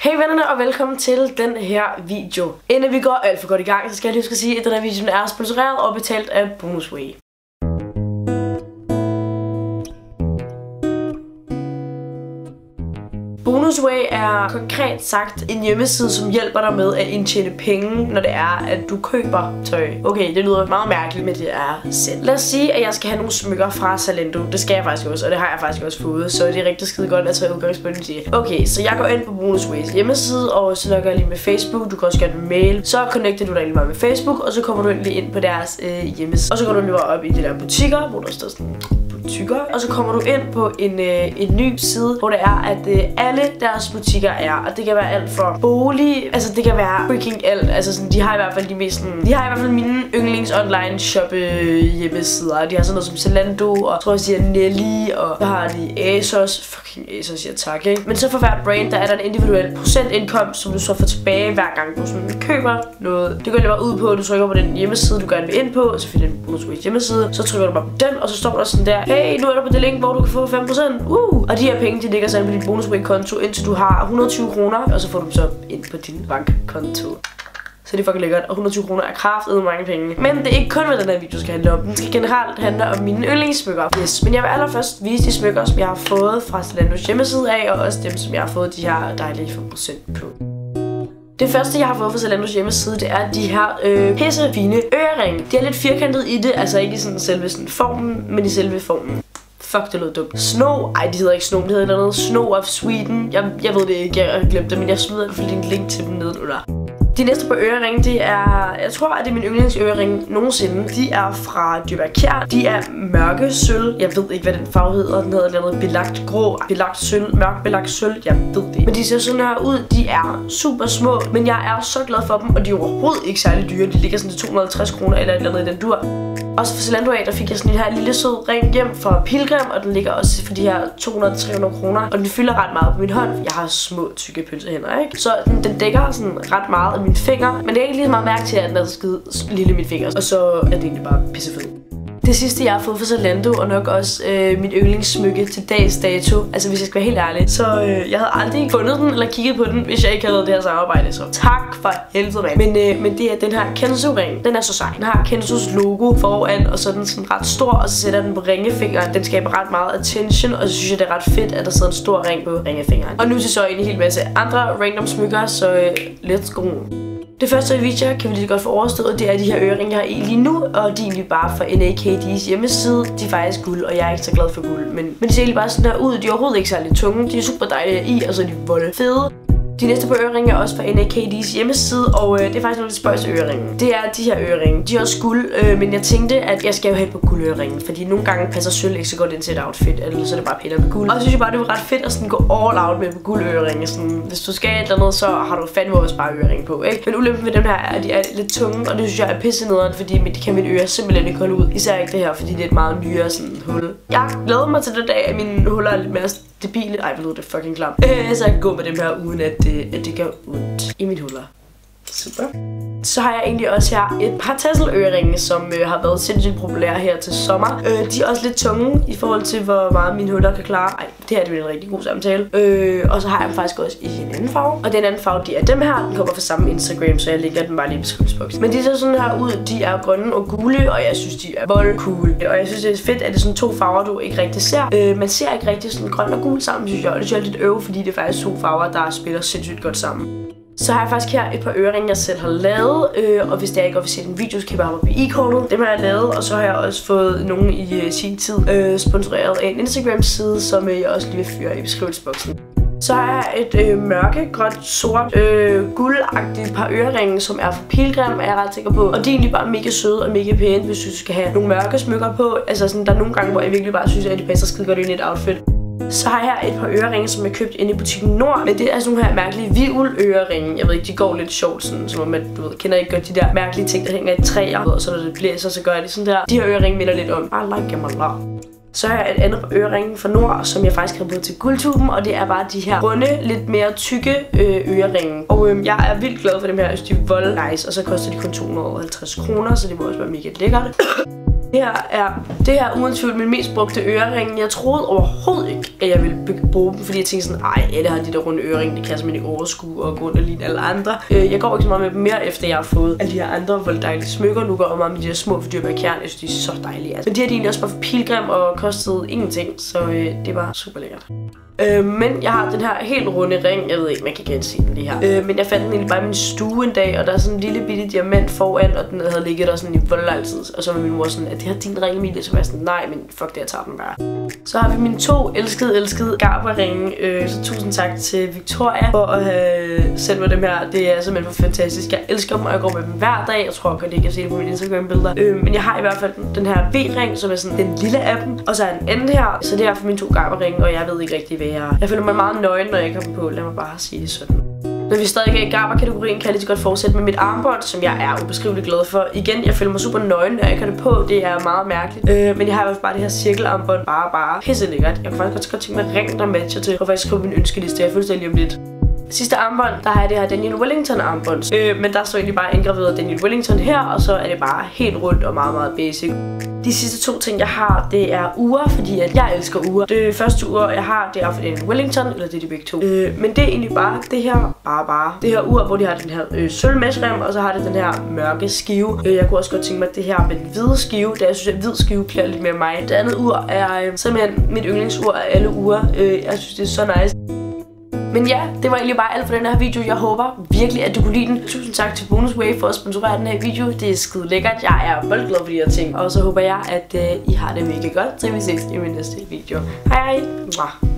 Hej vennerne og velkommen til den her video. Inden vi går alt for godt i gang, så skal jeg lige huske at sige, at den her video er sponsoreret og betalt af Bonusway. Bonusway er konkret sagt en hjemmeside, som hjælper dig med at indtjene penge, når det er, at du køber tøj. Okay, det lyder meget mærkeligt, men det er selv. Lad os sige, at jeg skal have nogle smykker fra Zalando. Det skal jeg faktisk også, og det har jeg faktisk også fået, så det er rigtig skide godt at tage udgangspunkt i det. Okay, så jeg går ind på Bonusways hjemmeside, og så logger jeg lige med Facebook. Du kan også gøre det med mail. Så connecter du dig lige med Facebook, og så kommer du lige ind på deres øh, hjemmeside. Og så går du lige op i de der butikker, hvor der står sådan tykkere. Og så kommer du ind på en, øh, en ny side, hvor det er, at øh, alle deres butikker er. Og det kan være alt fra bolig, altså det kan være freaking alt. Altså sådan, de har i hvert fald de mest sådan, de har i hvert fald mine yndlings online shop øh, hjemmesider. De har sådan noget som Zalando, og jeg tror jeg siger Nelly, og så har de ASOS. Fucking ASOS siger tak, ikke? Men så for hvert brand, der er der en individuel procentindkomst, som du så får tilbage hver gang du sådan køber noget. Det går lige bare ud på, at du trykker på den hjemmeside, du gerne vil ind på, så finder du en hjemmeside, så trykker du bare på den, og så står der sådan der, hey, hey, nu er du på det link, hvor du kan få 5%. Uh! Og de her penge, de ligger så på din bonusbrik-konto, indtil du har 120 kroner, og så får du dem så ind på din bankkonto. Så det er fucking lækkert, og 120 kroner er kraftedet mange penge. Men det er ikke kun, hvad den her video skal handle om. Den skal generelt handle om mine yndlingssmykker. Yes. Men jeg vil allerførst vise de smykker, som jeg har fået fra Zalandos hjemmeside af, og også dem, som jeg har fået de her dejlige 5% på. Det første, jeg har fået fra Zalandos hjemmeside, det er de her øh, pisse fine øreringe. De er lidt firkantet i det, altså ikke i sådan selve sådan formen, men i selve formen. Fuck, det lød dumt. Snow. Ej, det hedder ikke Snow, det hedder noget Snow of Sweden. Jeg, jeg ved det ikke, jeg har glemt det, men jeg smider i hvert fald en link til dem nedenunder. De næste på øreringe, det er, jeg tror, at det er min yndlingsørering nogensinde. De er fra Dyrbakjær. De er mørke sølv. Jeg ved ikke, hvad den farve hedder. Den hedder noget belagt grå, belagt sølv, mørk belagt sølv. Jeg ved det. Men de ser sådan her ud. De er super små, men jeg er så glad for dem, og de er overhovedet ikke særlig dyre. De ligger sådan til 250 kroner eller et eller andet i den dur. Også for Zalando af, der fik jeg sådan en her lille sød ring hjem fra Pilgrim, og den ligger også for de her 200-300 kroner. Og den fylder ret meget på min hånd. Jeg har små, tykke pølsehænder, ikke? Så den, den dækker sådan ret meget af mine fingre. Men det er ikke lige så meget mærke til, at den er skide lille i mine fingre. Og så er det egentlig bare pissefed. Det sidste, jeg har fået fra Zalando, og nok også øh, mit yndlingssmykke til dags dato, altså hvis jeg skal være helt ærlig, så øh, jeg havde aldrig fundet den eller kigget på den, hvis jeg ikke havde det her samarbejde, så tak for helvede, mand. Men, øh, men det er den her Kenzo-ring, den er så sej. Den har Kenzos logo foran, og så er den sådan ret stor, og så sætter den på ringefingeren. Den skaber ret meget attention, og så synes jeg, det er ret fedt, at der sidder en stor ring på ringefingeren. Og nu til så en hel masse andre random smykker, så øh, let's go. Det første video kan vi lige godt få overstået, det er de her øreringe, jeg har i lige nu, og de er egentlig bare fra NAKD's hjemmeside. De er faktisk guld, og jeg er ikke så glad for guld, men, men de ser egentlig bare sådan der ud. De er overhovedet ikke særlig tunge, de er super dejlige i, og så er de volde fede. De næste på øreringe er også fra NAKD's hjemmeside, og øh, det er faktisk nogle spøjs øreringe. Det er de her øreringe. De er også guld, øh, men jeg tænkte, at jeg skal jo have på guldøreringe, fordi nogle gange passer sølv ikke så godt ind til et outfit, eller så er det bare pænt med guld. Og så synes jeg bare, det var ret fedt at sådan gå all out med på guldøreringe. Sådan, hvis du skal et eller andet, så har du fandme også bare øreringe på, ikke? Men ulempen ved dem her er, at de er lidt tunge, og det synes jeg er pisse nederen, fordi det kan mit øre simpelthen ikke holde ud. Især ikke det her, fordi det er et meget nyere sådan hul. Jeg glæder mig til den dag, at mine huller er lidt mere stabile. Ej, hvor det fucking klam. Øh, så jeg kan gå med dem her, uden at det, at det gør ondt i mine huller. Super. Så har jeg egentlig også her et par Tessel-øreringe, som øh, har været sindssygt populære her til sommer. Øh, de er også lidt tunge i forhold til, hvor meget mine huller kan klare. Ej, det her det bliver en rigtig god samtale. Øh, og så har jeg dem faktisk også i en anden farve. Og den anden farve, de er dem her. Den kommer fra samme Instagram, så jeg lægger den bare lige i beskrivelsesboksen. Men de ser sådan her ud. De er grønne og gule, og jeg synes, de er vold cool. Og jeg synes, det er fedt, at det er sådan to farver, du ikke rigtig ser. Øh, man ser ikke rigtig sådan grøn og gul sammen, synes jeg. Og det synes jeg er lidt øve, fordi det er faktisk to farver, der spiller sindssygt godt sammen. Så har jeg faktisk her et par øreringe, jeg selv har lavet. Øh, og hvis det er ikke officielt en video, så kan jeg bare på i-kortet. Dem har jeg lavet, og så har jeg også fået nogle i øh, sin tid øh, sponsoreret af en Instagram-side, som øh, jeg også lige vil fyre i beskrivelsesboksen. Så har jeg et øh, mørkegrønt, sort, øh, guldagtigt par øreringe, som er fra Pilgrim, er jeg ret sikker på. Og de er egentlig bare mega søde og mega pæne, hvis du skal have nogle mørke smykker på. Altså sådan, der er nogle gange, hvor jeg virkelig bare synes, at de passer skide godt ind i et outfit. Så har jeg et par øreringe, som jeg købt inde i butikken Nord. Men det er sådan nogle her mærkelige viul-øreringe. Jeg ved ikke, de går lidt sjovt, sådan, som om man, du ved, kender ikke godt de der mærkelige ting, der hænger i træer. Og så når det blæser, så gør jeg det sådan der. De her øreringe minder lidt om. I like them a lot. Så har jeg et andet par øreringe fra Nord, som jeg faktisk har brugt til guldtuben, og det er bare de her runde, lidt mere tykke øh, øreringe. Og øhm, jeg er vildt glad for dem her, de er vold nice, og så koster de kun 250 kroner, så det må også være mega lækkert. Det her er, det her er uden tvivl min mest brugte ørering. Jeg troede overhovedet ikke, at jeg ville bruge dem, fordi jeg tænkte sådan, ej, alle har de der runde øreringe, det kan jeg simpelthen ikke overskue og gå rundt og ligne alle andre. Øh, jeg går ikke så meget med dem mere, efter jeg har fået alle de her andre hvor dejlige smykker. Nu går jeg meget med de her små med kern. Jeg synes, de er så dejlige. Altså. Men de her de er egentlig også bare for pilgrim og kostede ingenting, så øh, det var super lækkert. Øh, men jeg har den her helt runde ring. Jeg ved ikke, man kan gense den lige her. Øh, men jeg fandt den egentlig bare i min stue en dag, og der er sådan en lille bitte diamant foran, og den havde ligget der sådan i vold altid. Og så var min mor sådan, at det her din ring, Emilie. Så var jeg sådan, nej, men fuck det, jeg tager den bare. Så har vi mine to elskede, elskede Garber-ringe. Øh, så tusind tak til Victoria for at have sendt mig dem her. Det er simpelthen for fantastisk. Jeg elsker dem, og jeg går med dem hver dag. Jeg tror godt, I kan se det på mine Instagram-billeder. Øh, men jeg har i hvert fald den, den her V-ring, som er sådan den lille af dem. Og så er den anden her. Så det er for mine to Garber-ringe, og jeg ved ikke rigtig, hvad jeg... Jeg føler mig meget nøgen, når jeg kommer på. Lad mig bare sige det sådan. Når vi stadig er i Garber-kategorien, kan jeg lige så godt fortsætte med mit armbånd, som jeg er ubeskriveligt glad for. Igen, jeg føler mig super nøgen, når jeg kan det på. Det er meget mærkeligt. Øh, men jeg har i hvert fald bare det her cirkelarmbånd. Bare, bare pisse lækkert. Jeg kan faktisk godt tænke mig ringe, der matcher til. Og faktisk skrive min ønskeliste. Jeg føler lige om lidt. Sidste armbånd, der har jeg det her Daniel Wellington armbånd. Øh, men der står egentlig bare indgraveret Daniel Wellington her, og så er det bare helt rundt og meget, meget basic. De sidste to ting, jeg har, det er uger, fordi at jeg elsker uger. Det første ur, jeg har, det er for en Wellington, eller det er de begge to. Øh, men det er egentlig bare det her, bare bare. Det her ur, hvor de har den her øh, sølvmæsrem, og så har det den her mørke skive. Øh, jeg kunne også godt tænke mig at det her med den hvide skive, da jeg synes, at hvid skive klæder lidt mere mig. Det andet ur er øh, simpelthen mit yndlingsur af alle uger. Øh, jeg synes, det er så nice. Men ja, det var egentlig bare alt for den her video. Jeg håber virkelig, at du kunne lide den. Tusind tak til Bonus Wave for at sponsorere den her video. Det er skide lækkert. Jeg er boldglad for de her ting. Og så håber jeg, at uh, I har det mega godt, Så vi ses i min næste video. Hej hej!